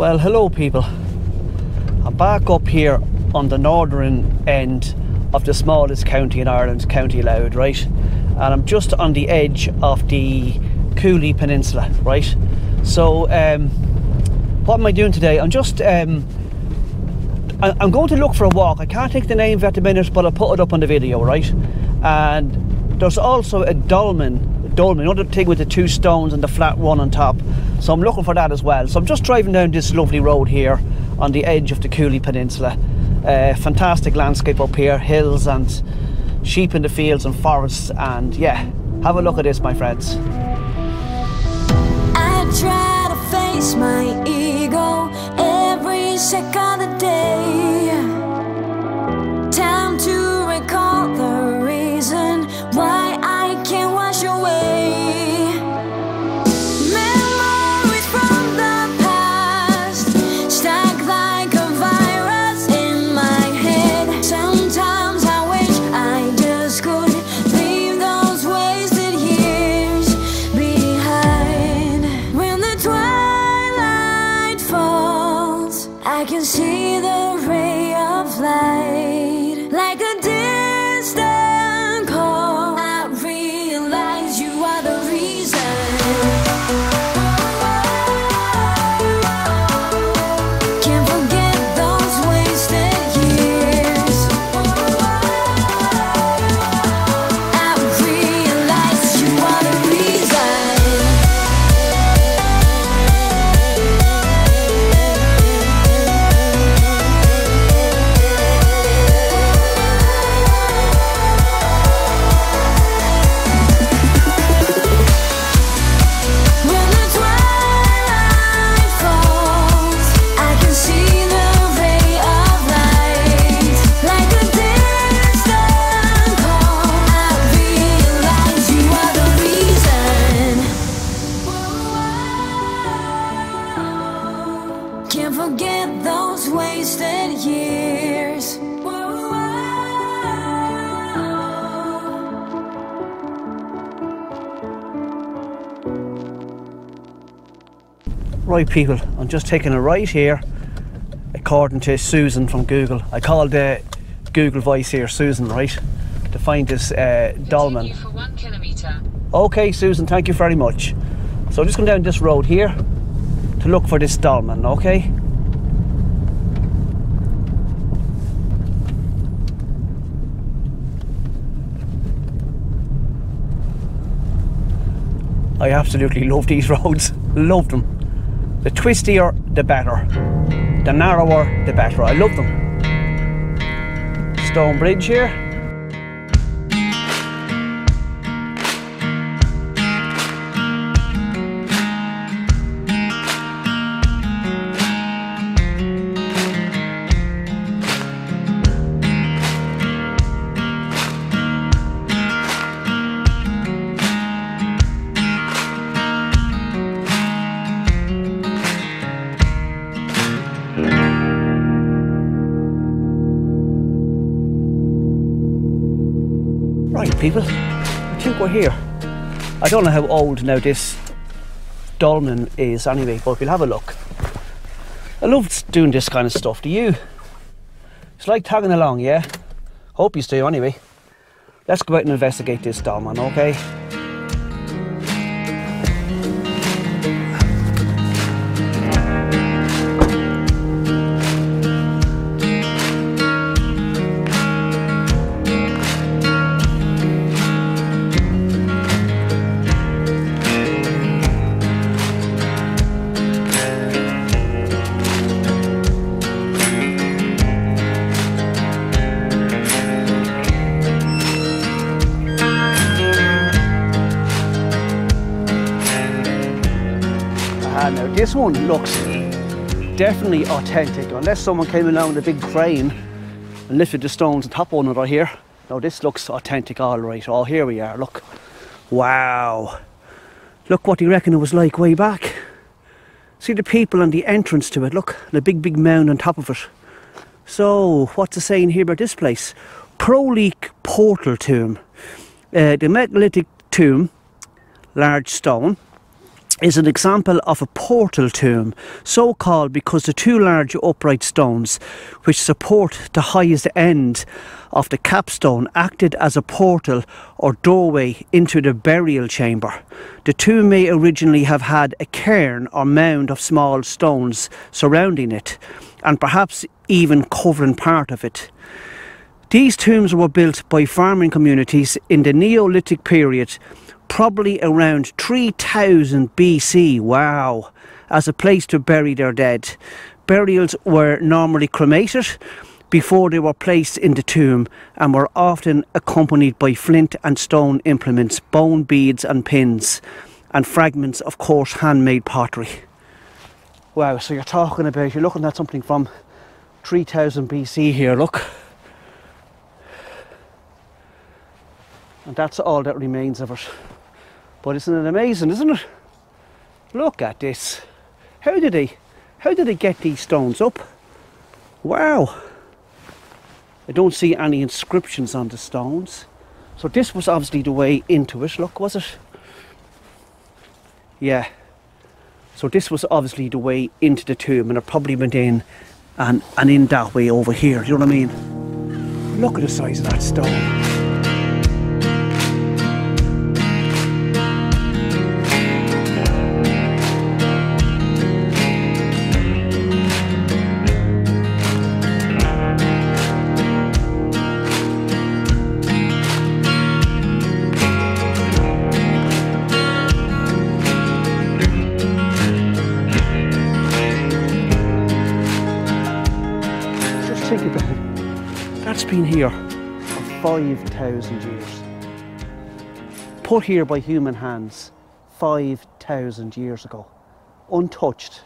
Well, hello, people. I'm back up here on the northern end of the smallest county in Ireland, County Louth, right? And I'm just on the edge of the Cooley Peninsula, right? So, um, what am I doing today? I'm just, um, I'm going to look for a walk. I can't take the name at the minute, but I'll put it up on the video, right? And there's also a dolmen, dolmen, the thing with the two stones and the flat one on top. So I'm looking for that as well. So I'm just driving down this lovely road here on the edge of the Cooley Peninsula. Uh, fantastic landscape up here, hills and sheep in the fields and forests. And yeah, have a look at this, my friends. I try to face my ego every second of the day. Can see the ray of light Right, people, I'm just taking a right here, according to Susan from Google. I called the Google voice here, Susan, right, to find this uh, dolmen. For one kilometre. Okay, Susan, thank you very much. So I'm just going down this road here to look for this dolmen, okay? I absolutely love these roads. love them. The twistier, the better. The narrower, the better. I love them. Stone Bridge here. People. I think we're here. I don't know how old now this dolmen is anyway, but we'll have a look. I love doing this kind of stuff. Do you? It's like tagging along, yeah? Hope you do anyway. Let's go out and investigate this dolmen, okay? This one looks definitely authentic, unless someone came along with a big crane and lifted the stones on top of one another here. Now this looks authentic, all right. Oh, here we are. Look, wow. Look what do you reckon it was like way back. See the people and the entrance to it. Look, the big, big mound on top of it. So, what's the saying here about this place? Proleek Portal Tomb. Uh, the megalithic tomb, large stone, is an example of a portal tomb, so called because the two large upright stones which support the highest end of the capstone acted as a portal or doorway into the burial chamber. The tomb may originally have had a cairn or mound of small stones surrounding it, and perhaps even covering part of it. These tombs were built by farming communities in the Neolithic period probably around 3000 BC. Wow! As a place to bury their dead. Burials were normally cremated before they were placed in the tomb and were often accompanied by flint and stone implements, bone beads and pins, and fragments of coarse handmade pottery. Wow, so you're talking about, you're looking at something from 3000 BC here, look. And that's all that remains of it. But isn't it amazing, isn't it? Look at this. How did they how did they get these stones up? Wow. I don't see any inscriptions on the stones. So this was obviously the way into it, look, was it? Yeah. So this was obviously the way into the tomb and it probably went in and, and in that way over here, you know what I mean? Look at the size of that stone. 5,000 years. Put here by human hands 5,000 years ago. Untouched.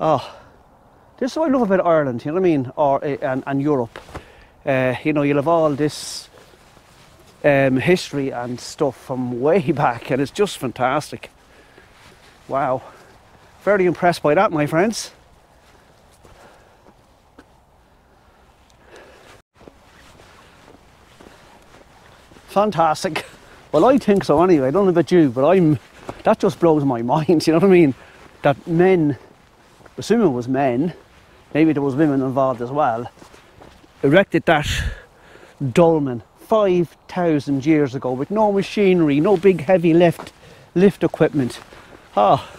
Oh, this is what I love about Ireland, you know what I mean? Or, uh, and, and Europe. Uh, you know, you'll have all this um, history and stuff from way back, and it's just fantastic. Wow. Very impressed by that, my friends. Fantastic. Well, I think so anyway. I don't know about you, but I'm. That just blows my mind. You know what I mean? That men, assuming it was men, maybe there was women involved as well, erected that dolmen five thousand years ago with no machinery, no big heavy lift lift equipment. Ah.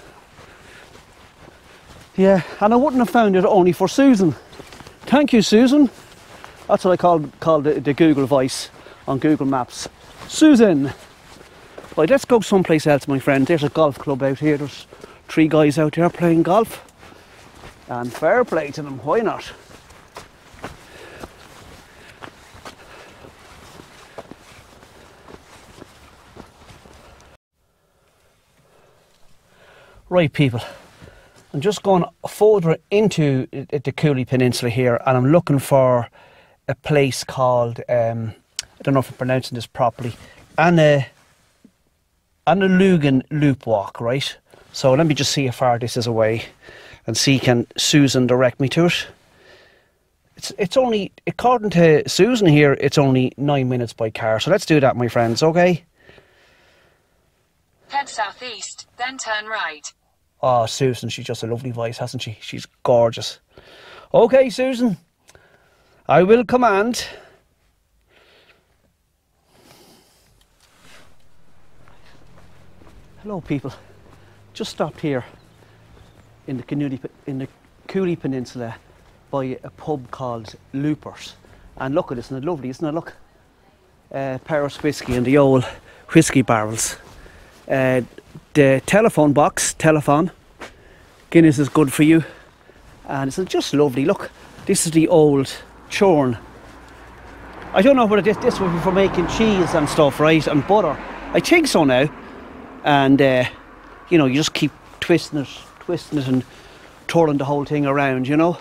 Yeah, and I wouldn't have found it only for Susan. Thank you, Susan. That's what I called called the, the Google voice on Google Maps. Susan! Right, let's go someplace else, my friend. There's a golf club out here. There's three guys out there playing golf. And fair play to them, why not? Right, people. I'm just going further into the Cooley Peninsula here, and I'm looking for a place called um, I don't know if I'm pronouncing this properly, Anna, Annaloughan Loop Walk, right? So let me just see how far this is away and see can Susan direct me to it. It's, it's only, according to Susan here, it's only nine minutes by car. So let's do that, my friends, okay? Head southeast, then turn right. Oh, Susan, she's just a lovely voice, hasn't she? She's gorgeous. Okay, Susan, I will command. Hello people, just stopped here in the, Canuli, in the Cooley Peninsula by a pub called Lumpers. And look at this, isn't it lovely, isn't it, look uh, Powers whiskey and the old whiskey barrels. Uh, the telephone box, telephone Guinness is good for you. And it's just lovely, look this is the old churn. I don't know whether this, this would be for making cheese and stuff, right, and butter. I think so now and uh, you know you just keep twisting it twisting it and twirling the whole thing around you know?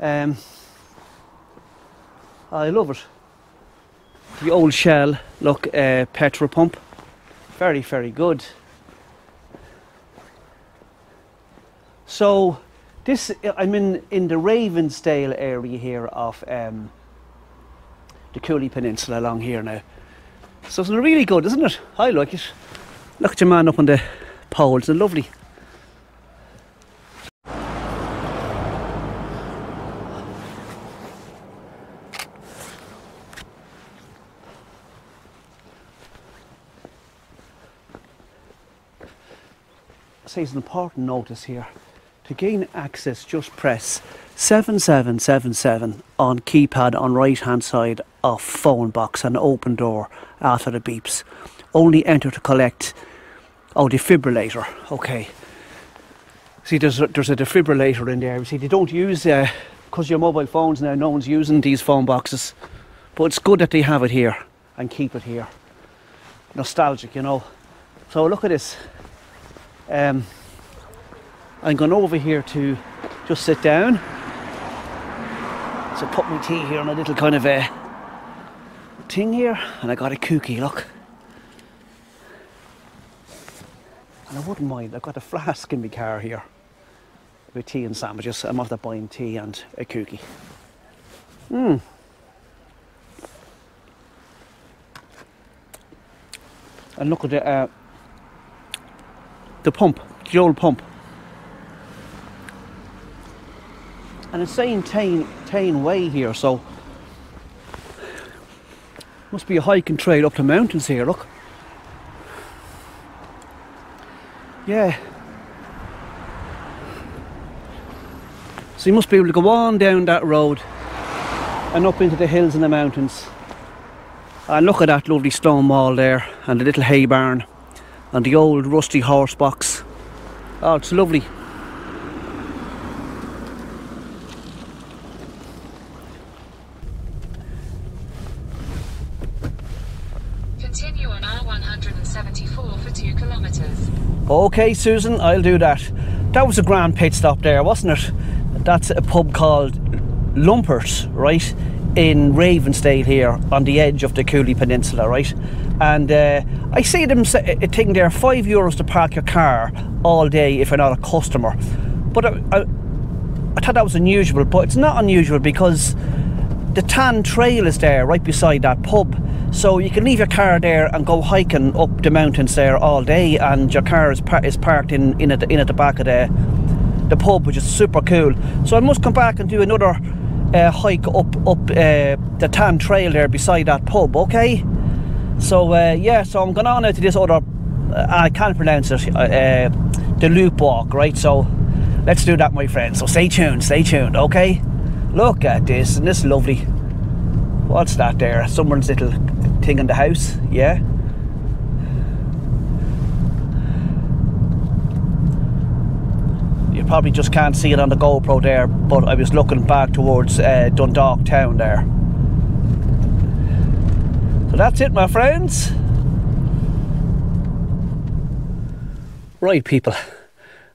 Um, I love it. The old shell look uh, petrol pump. Very very good. So this I'm in in the Ravensdale area here of um, the Cooley Peninsula along here now. So it's really good isn't it? I like it Look at your man up on the poles. They're lovely. says an important notice here. To gain access, just press 7777 on keypad on right hand side of phone box and open door after the beeps. Only enter to collect oh defibrillator. Okay. See, there's a, there's a defibrillator in there. See, they don't use because your mobile phones now. No one's using these phone boxes, but it's good that they have it here and keep it here. Nostalgic, you know. So look at this. Um, I'm going over here to just sit down. So put my tea here on a little kind of a thing here, and I got a cookie. Look. And I wouldn't mind. I've got a flask in my car here with tea and sandwiches. I'm after buying tea and a cookie. Mmm. And look at the uh, the pump, the old pump. And it's saying Tain, Tain Way here, so must be a hiking trail up the mountains here, look. Yeah. So you must be able to go on down that road and up into the hills and the mountains. And look at that lovely stone wall there and the little hay barn and the old rusty horse box. Oh, it's lovely. Okay, Susan, I'll do that. That was a grand pit stop there, wasn't it? That's a pub called Lumpers, right? In Ravensdale here on the edge of the Cooley Peninsula, right? And uh, I see them say, a thing there, five euros to park your car all day if you're not a customer. But I, I, I thought that was unusual, but it's not unusual because the Tain Trail is there right beside that pub. So you can leave your car there and go hiking up the mountains there all day, and your car is, par- is parked in in at, the, in at the back of the the pub, which is super cool. So I must come back and do another uh, hike up up uh, the Tain Trail there beside that pub. Okay. So uh, yeah, so I'm going on out to this other. Uh, I can't pronounce it. Uh, the loop walk, right? So let's do that, my friends. So stay tuned. Stay tuned. Okay. Look at this, and this is lovely. What's that there? Someone's little thing in the house. Yeah. You probably just can't see it on the GoPro there, but I was looking back towards uh, Dundalk town there. So that's it, my friends. Right, people.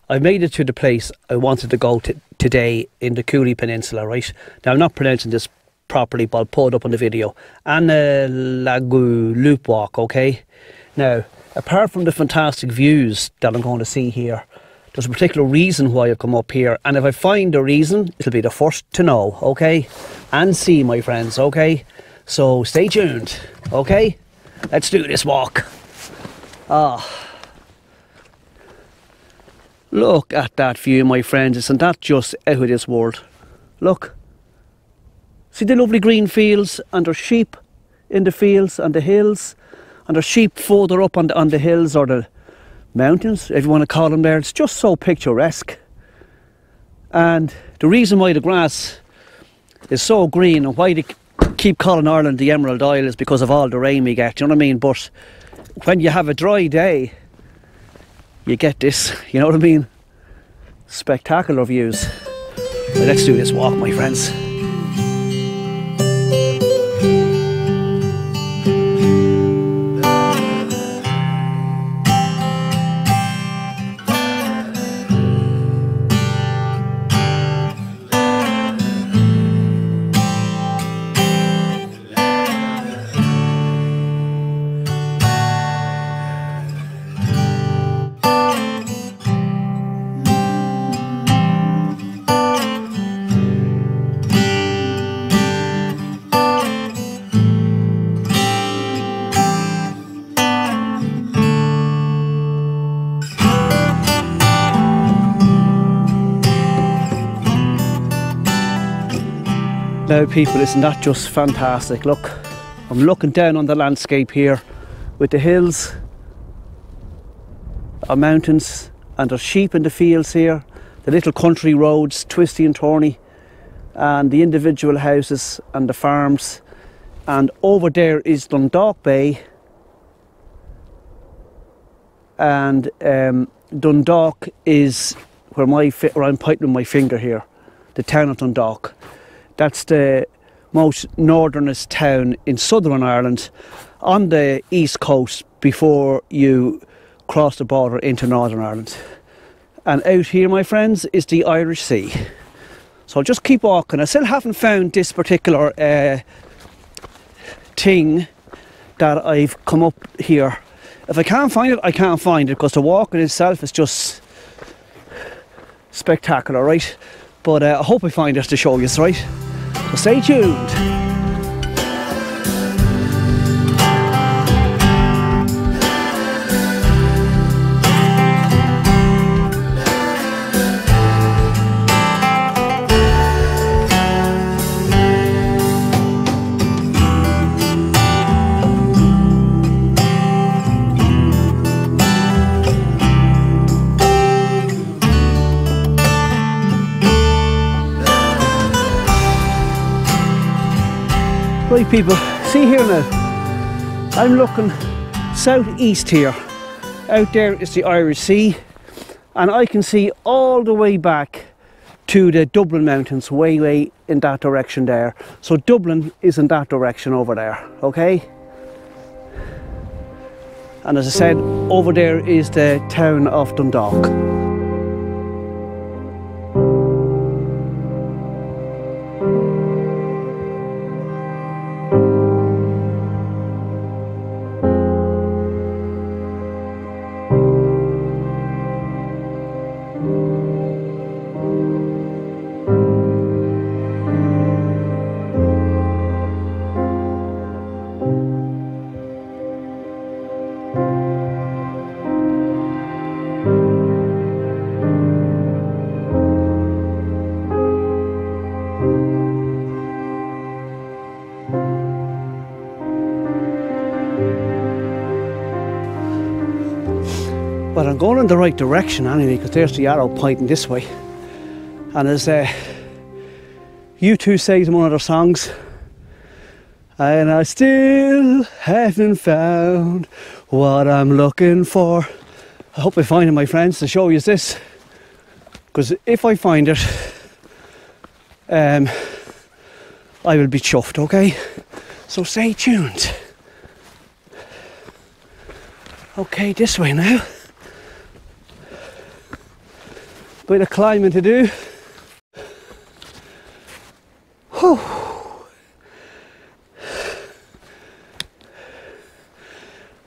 I made it to the place I wanted to go to today in the Cooley Peninsula, right? Now, I'm not pronouncing this properly, but I'll pull it up on the video. Annaloughan Loop Walk, okay? Now, apart from the fantastic views that I'm going to see here, there's a particular reason why I've come up here. And if I find the reason, it'll be the first to know, okay? And see, my friends, okay? So stay tuned, okay? Let's do this walk. Ah. Look at that view, my friends. Isn't that just out of this world? Look. See the lovely green fields and there's sheep in the fields and the hills. And there's sheep further up on the, on the hills or the mountains, if you want to call them there. It's just so picturesque. And the reason why the grass is so green and why they keep calling Ireland the Emerald Isle is because of all the rain we get, you know what I mean? But when you have a dry day, you get this, you know what I mean? Spectacular views. Let's do this walk, my friends. Now, people, isn't that just fantastic? Look, I'm looking down on the landscape here with the hills, our mountains, and there's sheep in the fields here, the little country roads, twisty and turny, and the individual houses and the farms. And over there is Dundalk Bay, and um, Dundalk is where my where I'm pointing my finger here, the town of Dundalk. That's the most northernest town in southern Ireland, on the east coast before you cross the border into Northern Ireland. And out here, my friends, is the Irish Sea. So I'll just keep walking. I still haven't found this particular uh, thing that I've come up here. If I can't find it, I can't find it because the walk in itself is just spectacular, right? But uh, I hope I find it to show you, right? Stay tuned. People, see here now. I'm looking southeast here. Out there is the Irish Sea, and I can see all the way back to the Dublin Mountains, way, way in that direction there. So Dublin is in that direction over there, okay? And as I said, over there is the town of Dundalk. Going in the right direction anyway, because there's the arrow pointing this way. And as uh, U2 says in one of their songs, and I still haven't found what I'm looking for. I hope I find it, my friends, to show you this. Because if I find it, um, I will be chuffed, okay? So stay tuned. Okay, this way now. Bit of climbing to do. Whew.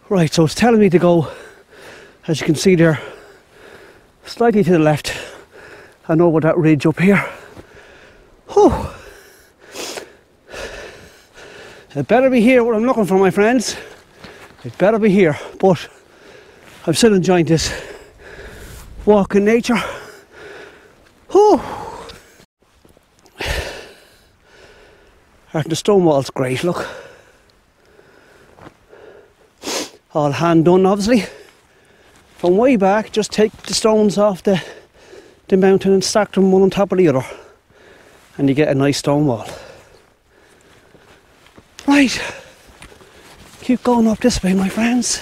Right, so it's telling me to go, as you can see there, slightly to the left and over that ridge up here. Whew. It better be here what I'm looking for, my friends. It better be here, but I'm still enjoying this walk in nature. Whew. And the stone wall's great, look. All hand done, obviously. From way back, just take the stones off the, the mountain and stack them one on top of the other. And you get a nice stone wall. Right. Keep going up this way, my friends.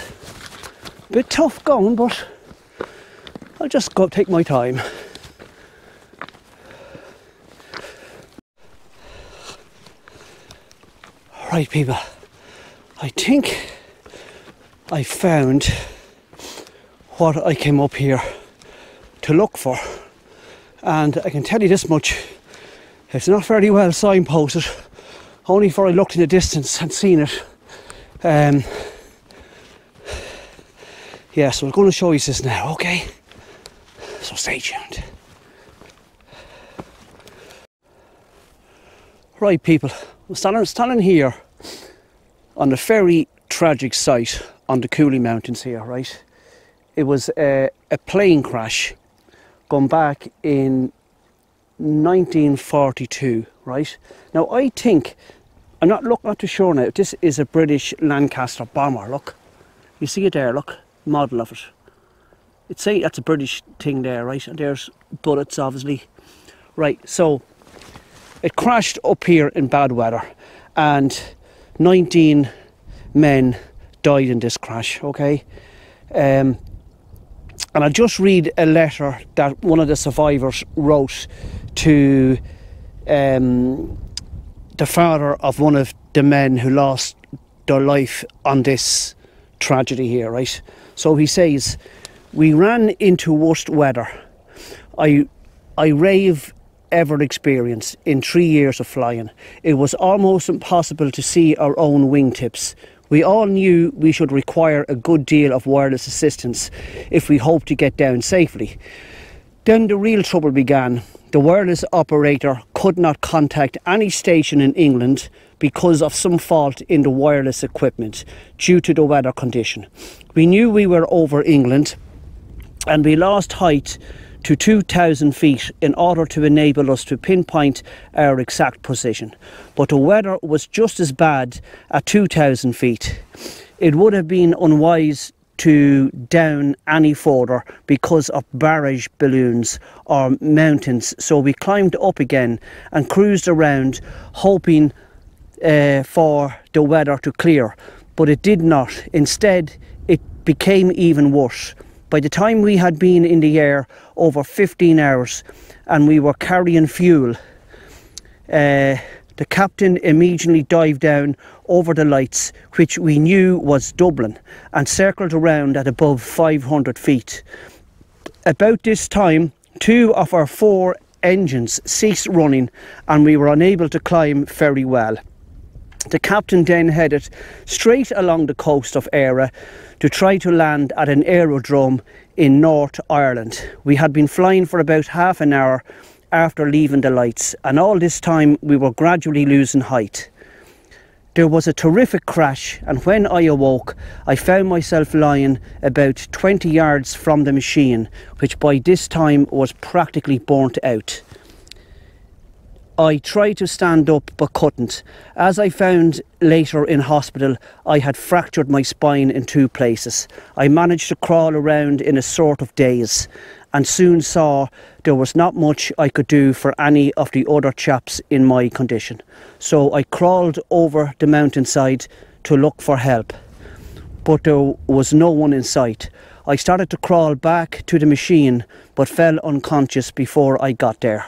Bit tough going, but I'll just go take my time. Right, people. I think I found what I came up here to look for. And I can tell you this much it's not very well signposted, only for I looked in the distance and seen it. Um, yeah, so I'm going to show you this now, okay? So stay tuned. Right, people, I'm standing, standing here on a very tragic site on the Cooley Mountains here, right? It was a, a plane crash gone back in 1942, right? Now I think I'm not look not too sure now. This is a British Lancaster bomber. Look, you see it there. Look, model of it. It's say that's a British thing there, right? And there's bullets, obviously. Right. So it crashed up here in bad weather, and 19 men died in this crash. Okay. Um, and I'll just read a letter that one of the survivors wrote to um, the father of one of the men who lost their life on this tragedy here, right? So he says, We ran into worst weather. I I rave ever experienced in three years of flying. It was almost impossible to see our own wingtips. We all knew we should require a good deal of wireless assistance if we hoped to get down safely. Then the real trouble began. The wireless operator could not contact any station in England because of some fault in the wireless equipment due to the weather condition. We knew we were over England and we lost height to 2,000 feet in order to enable us to pinpoint our exact position. But the weather was just as bad at 2,000 feet. It would have been unwise to down any further because of barrage balloons or mountains. So we climbed up again and cruised around, hoping uh, for the weather to clear. But it did not. Instead, it became even worse. By the time we had been in the air over 15 hours and we were carrying fuel, uh, the captain immediately dived down over the lights, which we knew was Dublin, and circled around at above 500 feet. About this time, two of our four engines ceased running and we were unable to climb very well. The captain then headed straight along the coast of Eire to try to land at an aerodrome in North Ireland. We had been flying for about half an hour after leaving the lights, and all this time we were gradually losing height. There was a terrific crash, and when I awoke, I found myself lying about 20 yards from the machine, which by this time was practically burnt out. I tried to stand up but couldn't. As I found later in hospital, I had fractured my spine in two places. I managed to crawl around in a sort of daze and soon saw there was not much I could do for any of the other chaps in my condition. So I crawled over the mountainside to look for help, but there was no one in sight. I started to crawl back to the machine but fell unconscious before I got there.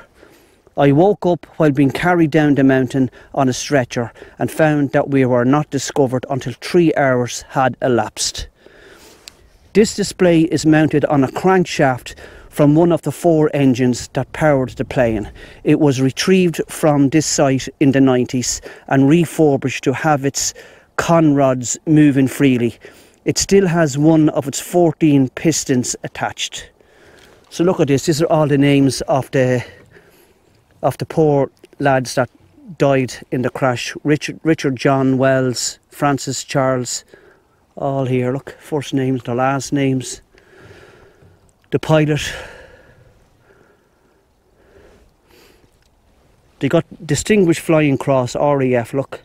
I woke up while being carried down the mountain on a stretcher and found that we were not discovered until three hours had elapsed. This display is mounted on a crankshaft from one of the four engines that powered the plane. It was retrieved from this site in the 90s and refurbished to have its conrods moving freely. It still has one of its 14 pistons attached. So look at this, these are all the names of the of the poor lads that died in the crash. Richard, Richard John Wells, Francis Charles, all here. Look, first names, the last names. The pilot. They got Distinguished Flying Cross, RAF, look.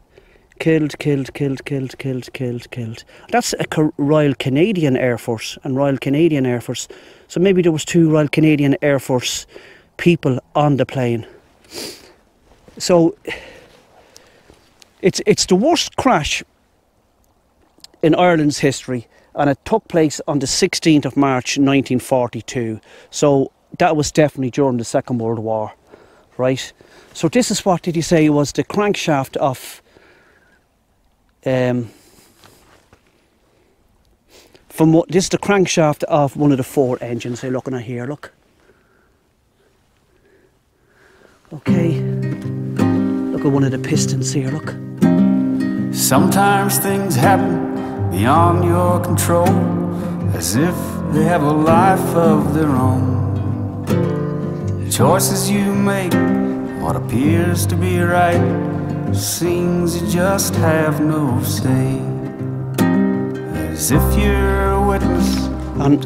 Killed, killed, killed, killed, killed, killed, killed. That's a Royal Canadian Air Force and Royal Canadian Air Force. So maybe there was two Royal Canadian Air Force people on the plane. So it's it's the worst crash in Ireland's history, and it took place on the 16th of March 1942. So that was definitely during the Second World War, right? So this is what did he say was the crankshaft of um, from what this is the crankshaft of one of the four engines they're looking at here. Look. Okay. Look at one of the pistons here, look. Sometimes things happen beyond your control, as if they have a life of their own. The choices you make, what appears to be right, seems you just have no say. As if you're a witness. And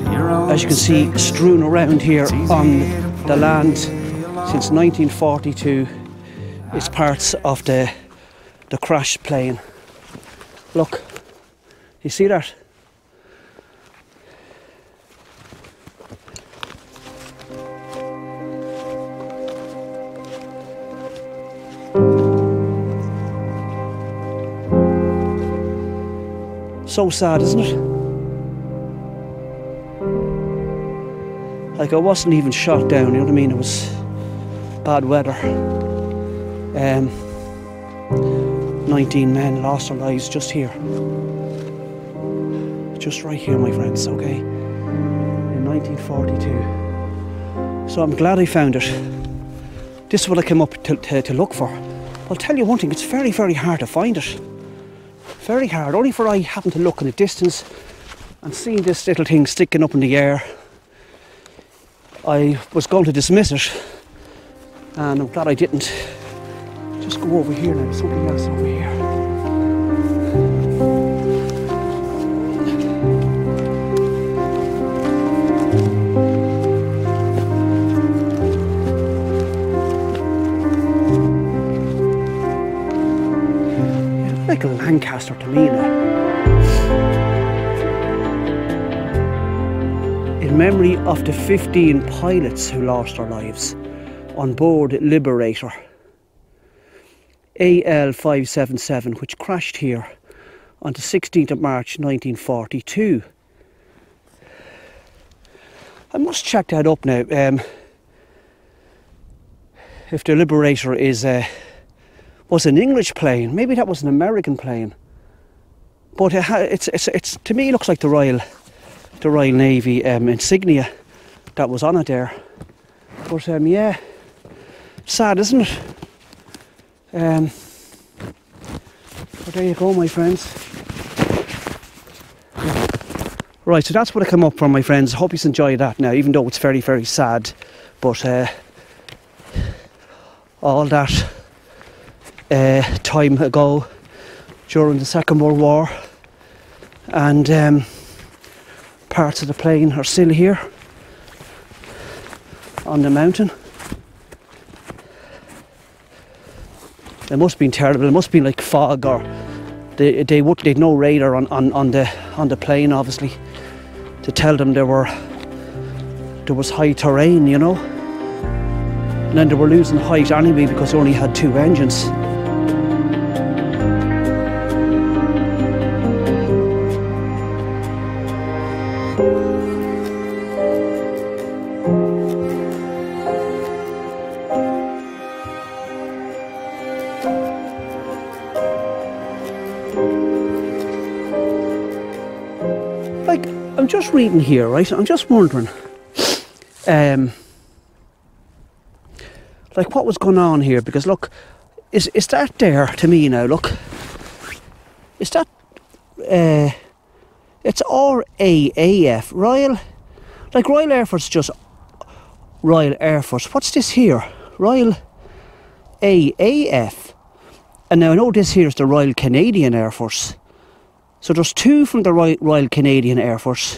as you can see, strewn around here on the land since 1942 It's parts of the the crash plane. Look, you see that? So sad, isn't it? Like I wasn't even shot down, you know what I mean? It was bad weather. Um, 19 men lost their lives just here. Just right here, my friends, okay? In 1942. So I'm glad I found it. This is what I came up to, to, to look for. I'll tell you one thing, it's very, very hard to find it. Very hard. Only for I happen to look in the distance and seeing this little thing sticking up in the air. I was going to dismiss it and I'm glad I didn't. Just go over here now, something else over here. Like a Lancaster to me now. In memory of the 15 pilots who lost their lives on board Liberator AL577, which crashed here on the 16th of March 1942. I must check that up now. Um, if the Liberator is uh, was an English plane, maybe that was an American plane. But it it's, it's it's to me it looks like the Royal the Royal Navy um, insignia that was on it there. But um, yeah, sad, isn't it? Um, but there you go, my friends. Right, so that's what I come up for, my friends. Hope you enjoyed that now, even though it's very, very sad. But uh, all that uh, time ago during the Second World War, and um, parts of the plane are still here on the mountain. It must have been terrible. It must have been like fog, or they they would they'd no radar on, on, on the on the plane, obviously, to tell them there were there was high terrain, you know. And then they were losing height anyway because they only had two engines. Like I'm just reading here, right? I'm just wondering, um, like what was going on here? Because look, is is that there to me now? Look, is that uh, it's R A A F Royal, like Royal Air Force, just Royal Air Force. What's this here? Royal A A F, and now I know this here is the Royal Canadian Air Force. So there's two from the Royal, Canadian Air Force.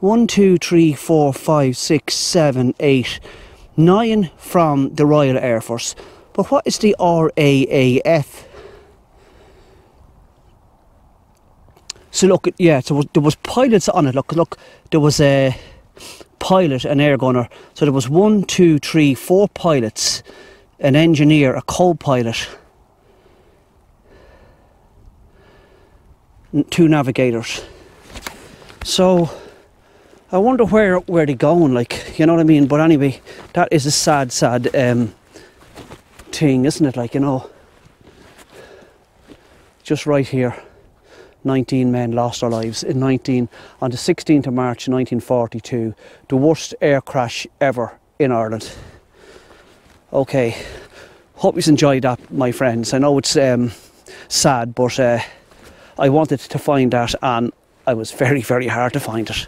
One, two, three, four, five, six, seven, eight, nine from the Royal Air Force. But what is the RAAF? So look, at yeah, so there was pilots on it. Look, look, there was a pilot, an air gunner. So there was one, two, three, four pilots, an engineer, a co-pilot. Two navigators. So I wonder where where they going, like you know what I mean. But anyway, that is a sad, sad um, thing, isn't it? Like you know, just right here, 19 men lost their lives in 19 on the 16th of March 1942, the worst air crash ever in Ireland. Okay, hope you enjoyed that, my friends. I know it's um, sad, but. Uh, I wanted to find that and I was very, very hard to find it.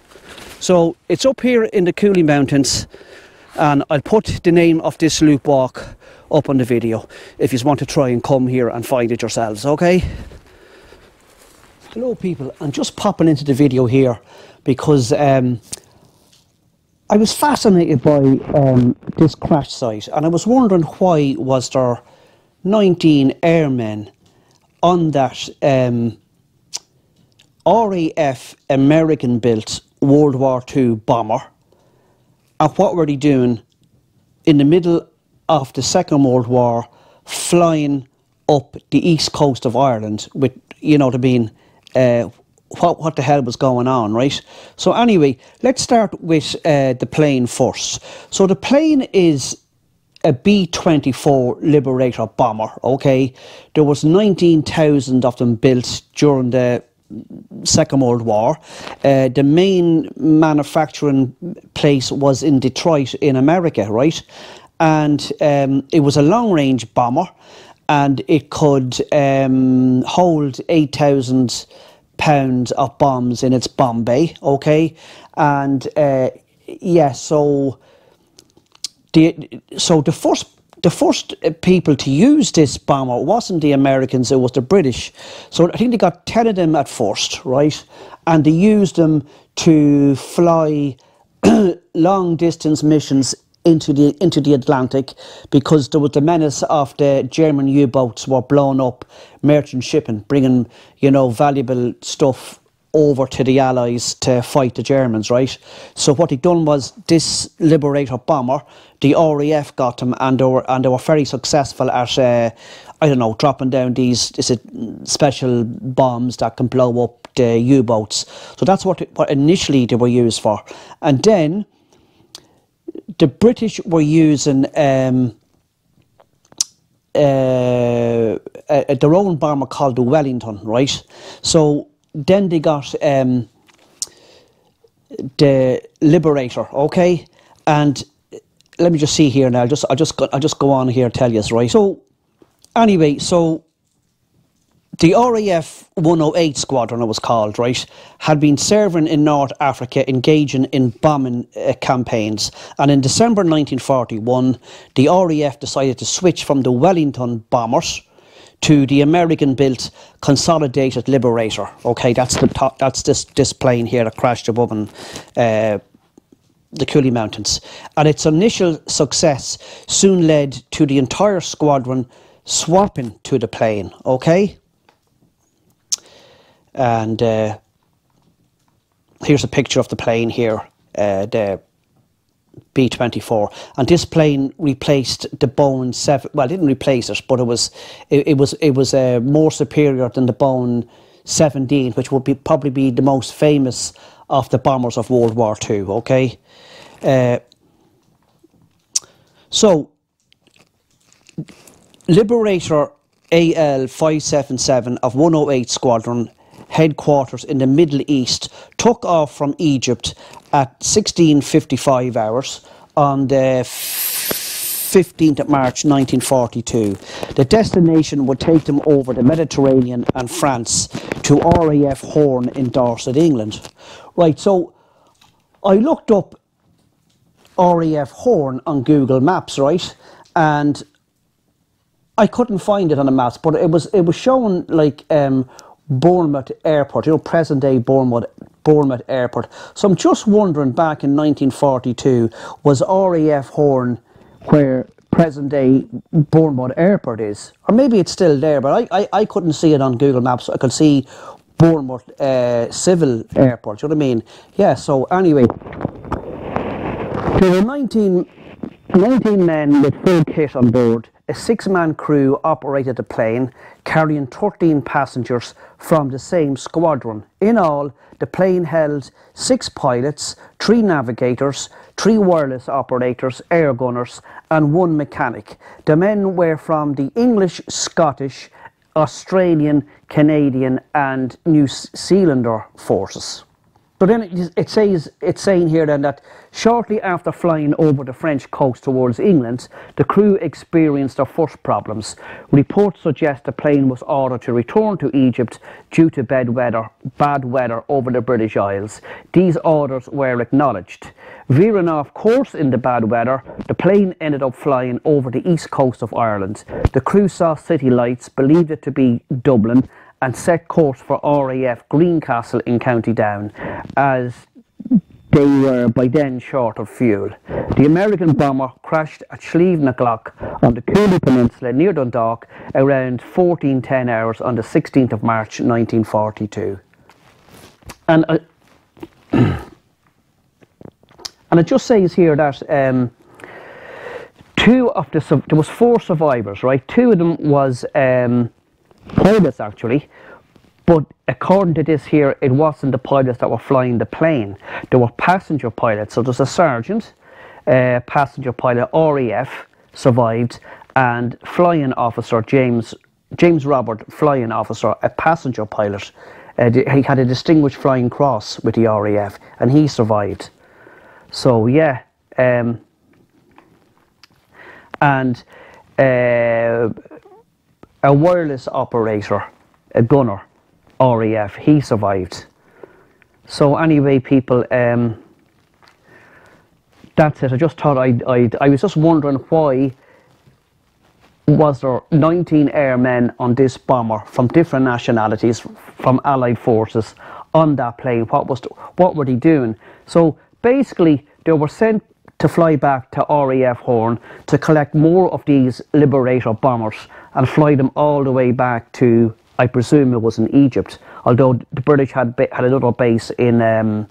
So it's up here in the Cooley Mountains and I'll put the name of this loop walk up on the video if you want to try and come here and find it yourselves, okay? Hello people, I'm just popping into the video here because um, I was fascinated by um, this crash site and I was wondering why was there 19 airmen on that um, RAF American built World War II bomber. And what were they doing in the middle of the Second World War, flying up the east coast of Ireland with, you know, to being, uh, what, what the hell was going on, right? So, anyway, let's start with uh, the plane first. So, the plane is a B 24 Liberator bomber, okay? There was 19,000 of them built during the Second World War. Uh, the main manufacturing place was in Detroit, in America, right? And um, it was a long range bomber and it could um, hold 8,000 pounds of bombs in its bomb bay, okay? And uh, yeah, so the, so the first the first uh, people to use this bomber wasn't the Americans, it was the British. So I think they got 10 of them at first, right? And they used them to fly long distance missions into the into the Atlantic because there was the menace of the German U-boats were blown up merchant shipping, bringing you know valuable stuff over to the Allies to fight the Germans, right? So what he done was this Liberator bomber, the RAF got them, and they were and they were very successful at. Uh, I don't know, dropping down these is it special bombs that can blow up the U-boats. So that's what what initially they were used for, and then the British were using um, uh, their own bomber called the Wellington, right? So then they got um, the Liberator, okay, and let me just see here now. I'll just I'll just go, I'll just go on here and tell you, right? So anyway, so the RAF 108 Squadron, it was called, right, had been serving in North Africa, engaging in bombing uh, campaigns. And in December 1941, the RAF decided to switch from the Wellington bombers to the American-built Consolidated Liberator. Okay, that's the top, that's this this plane here that crashed above in, uh, the Cooley Mountains. And its initial success soon led to the entire squadron swapping to the plane. Okay and uh, here's a picture of the plane here, uh, the B-24, and this plane replaced the Boeing 7, well, it didn't replace it, but it was, it, it was, it was uh, more superior than the Boeing 17, which would be probably be the most famous of the bombers of World War II, okay? Uh, so, Liberator AL 577 of 108 Squadron headquarters in the Middle East took off from Egypt at 1655 hours on the 15th of March 1942. The destination would take them over the Mediterranean and France to RAF Hurn in Dorset, England. Right, so I looked up RAF Hurn on Google Maps, right? And I couldn't find it on the maps, but it was it was showing like um, Bournemouth Airport, you know, present day Bournemouth, Bournemouth Airport. So I'm just wondering, back in 1942, was RAF Hurn where present day Bournemouth Airport is? Or maybe it's still there, but I, I, I couldn't see it on Google Maps. I could see Bournemouth uh, Civil Airport, you know what I mean? Yeah, so anyway, there were 19, 19 men with full kit on board a six-man crew operated the plane, carrying 13 passengers from the same squadron. In all, the plane held six pilots, three navigators, three wireless operators, air gunners, and one mechanic. The men were from the English, Scottish, Australian, Canadian, and New Zealander forces. So then it, it, says it's saying here then that shortly after flying over the French coast towards England, the crew experienced their first problems. Reports suggest the plane was ordered to return to Egypt due to bad weather, bad weather over the British Isles. These orders were acknowledged. Veering off course in the bad weather, the plane ended up flying over the east coast of Ireland. The crew saw city lights, believed it to be Dublin, and set course for RAF Greencastle in County Down as they were by then short of fuel. The American bomber crashed at Slieve na Glock on the Cooley Peninsula near Dundalk around 1410 hours on the 16th of March 1942. And uh, and it just says here that um, two of the there was four survivors, right? Two of them was um, pilots actually, but according to this here, it wasn't the pilots that were flying the plane. There were passenger pilots. So there's a sergeant, uh, passenger pilot RAF survived, and flying officer James James Robert, flying officer, a passenger pilot. Uh, he had a distinguished flying cross with the RAF, and he survived. So yeah, um, and uh, a wireless operator, a gunner, RAF, he survived. So anyway, people, um, that's it. I just thought I'd, I'd, I was just wondering why was there 19 airmen on this bomber from different nationalities from Allied forces on that plane? What was the, what were they doing? So basically, they were sent to fly back to RAF Hurn to collect more of these Liberator bombers and fly them all the way back to, I presume it was in Egypt, although the British had had another base in um,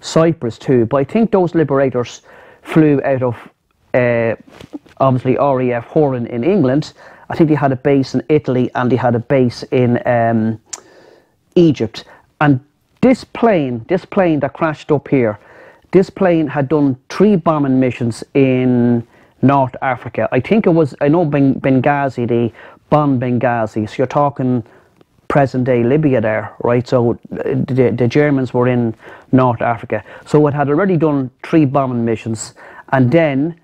Cyprus too. But I think those Liberators flew out of uh, obviously RAF Hurn in England. I think they had a base in Italy and they had a base in um, Egypt. And this plane, this plane that crashed up here, this plane had done three bombing missions in North Africa. I think it was, I know Benghazi, they bombed Benghazi. So you're talking present day Libya there, right? So uh, the, the Germans were in North Africa. So it had already done three bombing missions. And then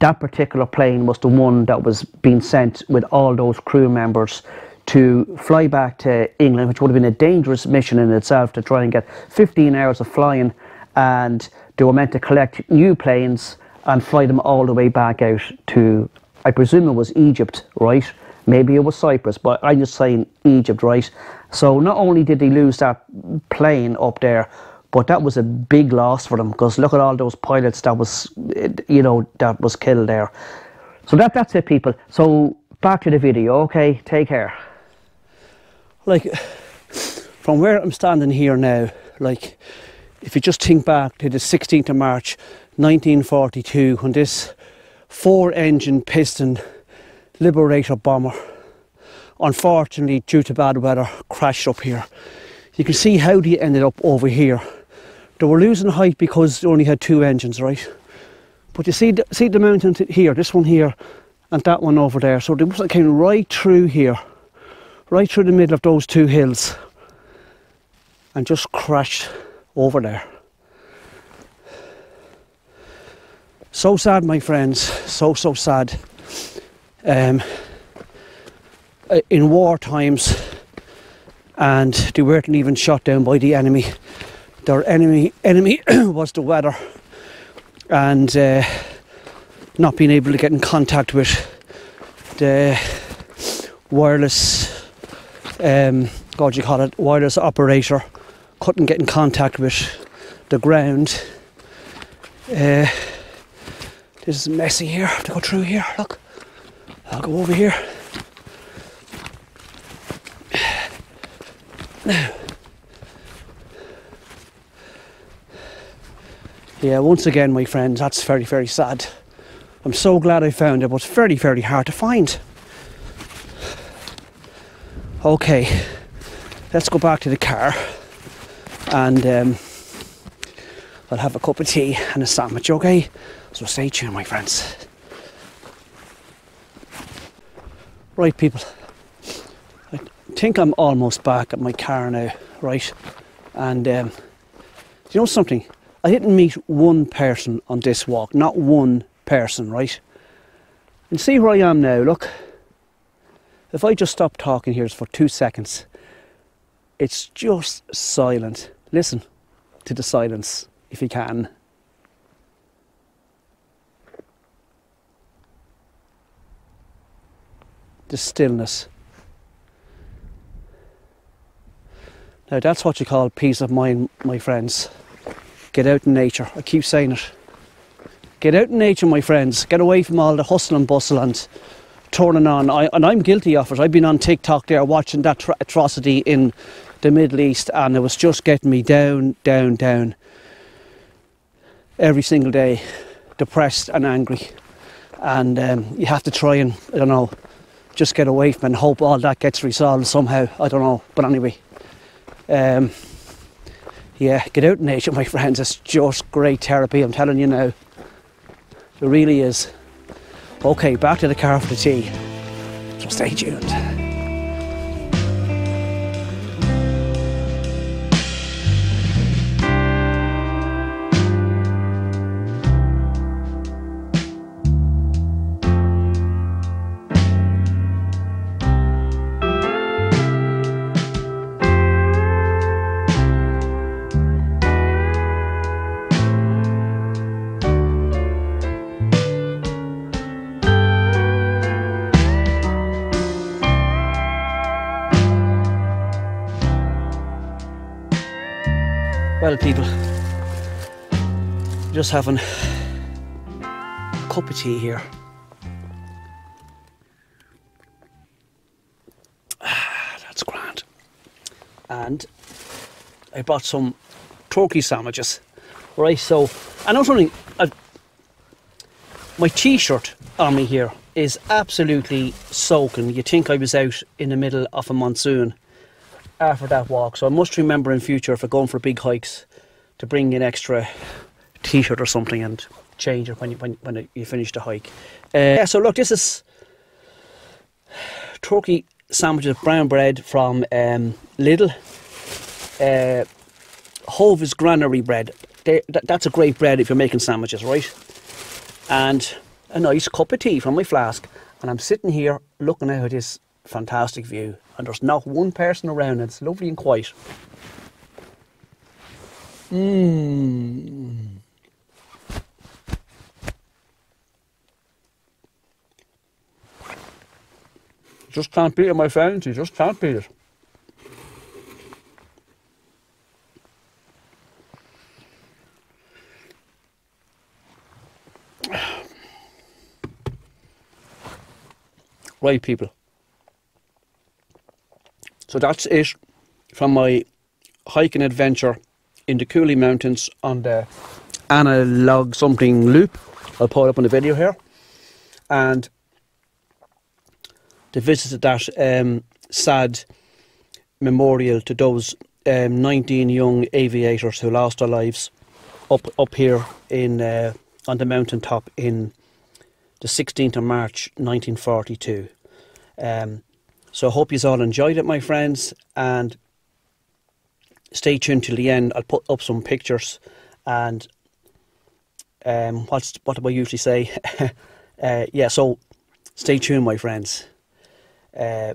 that particular plane was the one that was being sent with all those crew members to fly back to England, which would have been a dangerous mission in itself to try and get 15 hours of flying. And they were meant to collect new planes and fly them all the way back out to, I presume it was Egypt, right? Maybe it was Cyprus, but I'm just saying Egypt, right? So not only did they lose that plane up there, but that was a big loss for them because look at all those pilots that was, you know, that was killed there. So that that's it, people. So back to the video. Okay, take care. Like from where I'm standing here now, like if you just think back to the 16th of March 1942 when this four engine piston Liberator bomber unfortunately due to bad weather crashed up here. You can see how they ended up over here. They were losing height because they only had two engines, right? But you see the, see the mountain here, this one here and that one over there. So they came right through here, right through the middle of those two hills and just crashed over there. So sad, my friends. So, so sad. Um, in war times, and they weren't even shot down by the enemy. Their enemy enemy was the weather, and uh, not being able to get in contact with the wireless, um, do you call it, wireless operator. Couldn't get in contact with the ground. Uh, this is messy here. I have to go through here. Look, I'll go over here. Yeah, once again, my friends, that's very, very sad. I'm so glad I found it, but it's very, very hard to find. Okay, let's go back to the car and um, I'll have a cup of tea and a sandwich, okay? So stay tuned, my friends. Right, people, I think I'm almost back at my car now, right? And um, do you know something? I didn't meet one person on this walk, not one person, right? And see where I am now, look. If I just stop talking here for two seconds, it's just silent. Listen to the silence if you can. The stillness. Now that's what you call peace of mind, my friends. Get out in nature. I keep saying it. Get out in nature, my friends. Get away from all the hustle and bustle and turning on. I, and I'm guilty of it. I've been on TikTok there watching that tr- atrocity in the Middle East, and it was just getting me down, down, down every single day, depressed and angry. And um, you have to try and, I don't know, just get away from it and hope all that gets resolved somehow. I don't know. But anyway, um, yeah, get out in nature, my friends. It's just great therapy, I'm telling you now. It really is. Okay, back to the car for the tea. So stay tuned. Well, people, just having a cup of tea here. Ah, that's grand. And I bought some turkey sandwiches. Right, so I know something. I've, my t-shirt on me here is absolutely soaking. You think I was out in the middle of a monsoon after that walk. So I must remember in future if I'm going for big hikes to bring an extra t-shirt or something and change it when you when, when you finish the hike. Uh, yeah, so look, this is turkey sandwiches, brown bread from um, Lidl. Uh, Hovis granary bread. They, that, that's a great bread if you're making sandwiches, right? And a nice cup of tea from my flask. And I'm sitting here looking out at this fantastic view and there's not one person around. It's lovely and quiet. Mmm. Just can't beat it, my friends. You just can't beat it. Right, people. So that's it from my hiking adventure in the Cooley Mountains on the analog something loop. I'll put it up on the video here. And to visit that um, sad memorial to those um, 19 young aviators who lost their lives up up here in uh, on the mountaintop in the 16th of March 1942. Um, so I hope you all enjoyed it, my friends, and stay tuned till the end. I'll put up some pictures and um, what's what do I usually say? uh, yeah, so stay tuned, my friends. Uh,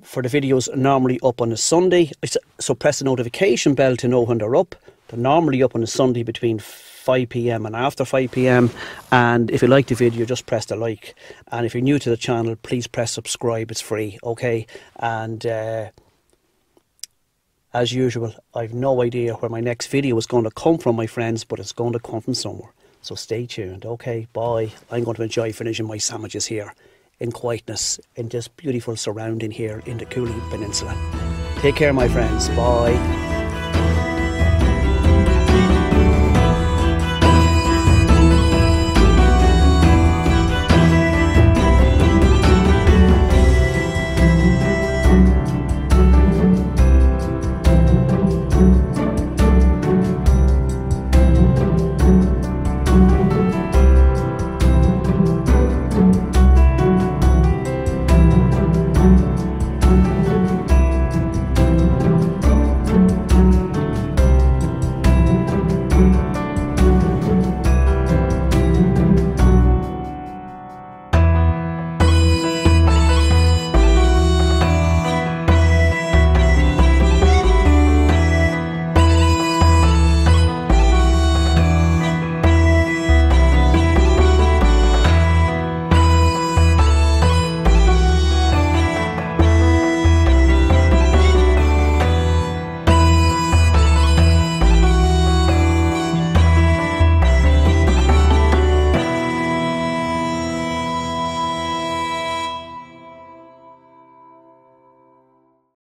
for the videos normally up on a Sunday, so press the notification bell to know when they're up. They're normally up on a Sunday between 5 pm and after 5 pm. And if you like the video, just press the like. And if you're new to the channel, please press subscribe. It's free, okay? And uh, as usual, I've no idea where my next video is going to come from, my friends, but it's going to come from somewhere. So stay tuned, okay? Bye. I'm going to enjoy finishing my sandwiches here in quietness in this beautiful surrounding here in the Cooley Peninsula. Take care, my friends. Bye.